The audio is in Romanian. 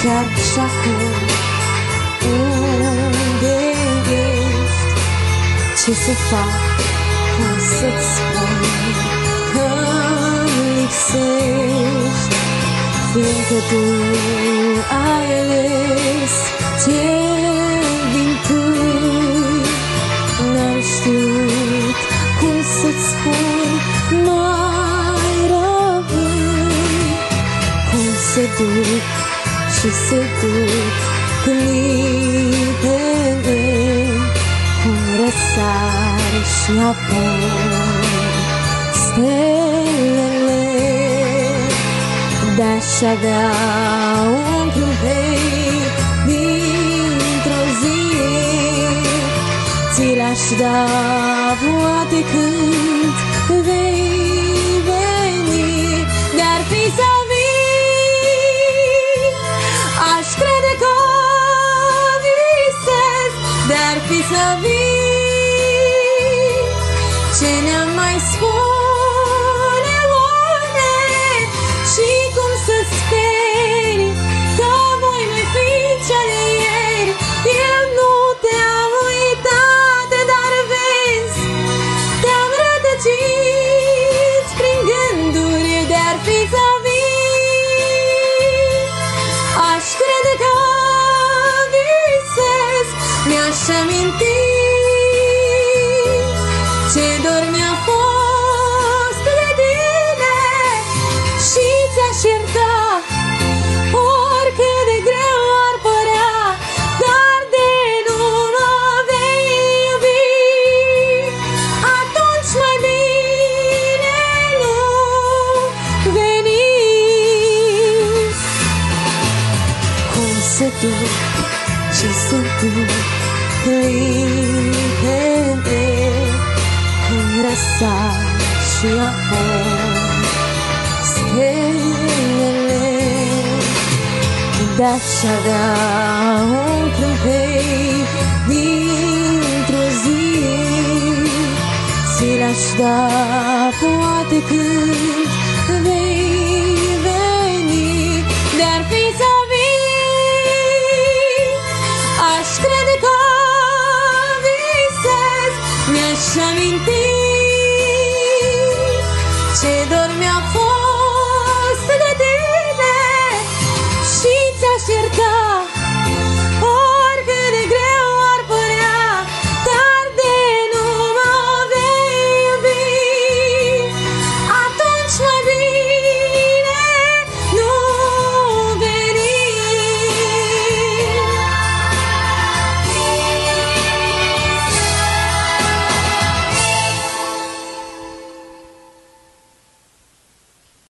Setiap saku inggris Cisipa kasitspan Keliksif Finke du eilis Til vinku Nærstut Kunsitspan Meiravun Kunsiduk しすぐ国で conversar na voz dele da chegar onde o rei me trazia tiras da voa de vem De-ar fi să vii. Ce ne-am mai spune oare Și cum să speri? Că voi mai fi cea de ieri. Eu nu te-am uitat Dar vezi Te-am rătăcit Prin gânduri De-ar fi să Mi-aș aminti Ce dor mi-a fost de tine Și ți-aș ierta Oricât de greu ar părea Dar de nu mă vei iubi. Atunci mai bine nu veni cum se duc și se duc clipele Cum răsar și apoi stelele De-aș avea un câmpei dintr-o zi Ți l-aș da poate când vei veni. De-ar fi să lasciami in te se dormi a fuoco